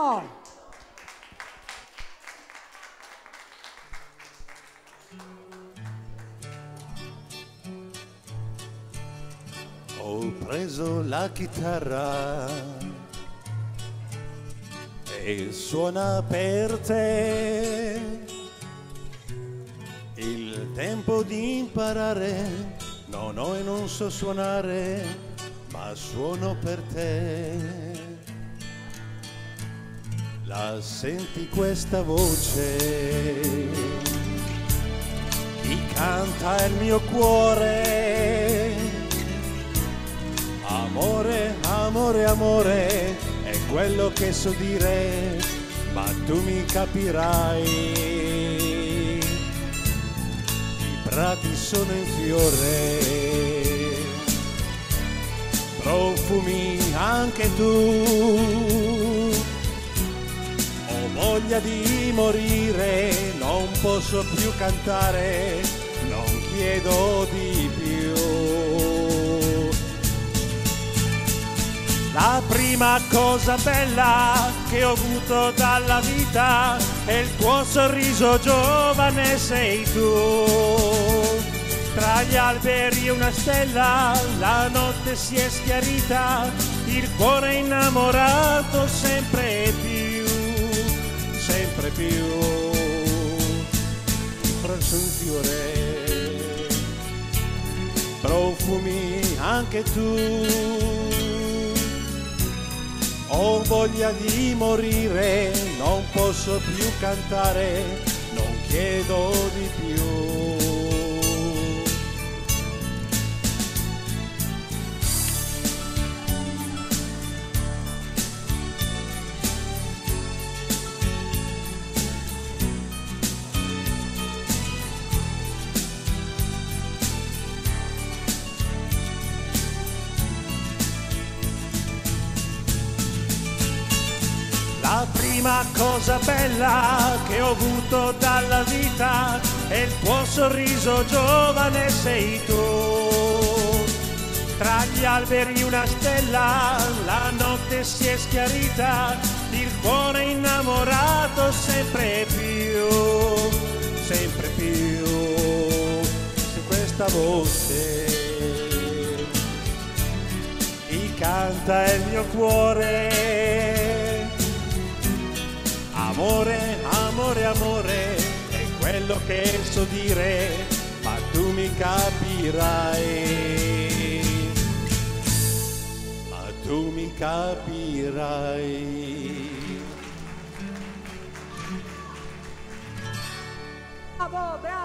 Marino. Ho preso la chitarra e suona per te. Il tempo di imparare, no, no, e non so suonare, ma suono per te. La senti questa voce? Chi canta il mio cuore? Amore, amore, amore, è quello che so dire, ma tu mi capirai. I prati sono in fiore, profumi anche tu. Voglia di morire, non posso più cantare, non chiedo di più. La prima cosa bella che ho avuto dalla vita è il tuo sorriso giovane sei tu. Tra gli alberi una stella, la notte si è schiarita, il cuore innamorato sempre sempre più. Preso un fiore, profumi anche tu. Ho voglia di morire, non posso più cantare, non chiedo di più. Prima cosa bella che ho avuto dalla vita è il tuo sorriso giovane sei tu. Tra gli alberi una stella, la notte si è schiarita, il cuore innamorato sempre più, sempre più. Su questa voce canta il mio cuore. Quello che so dire, ma tu mi capirai. Ma tu mi capirai. Bravo, bravo.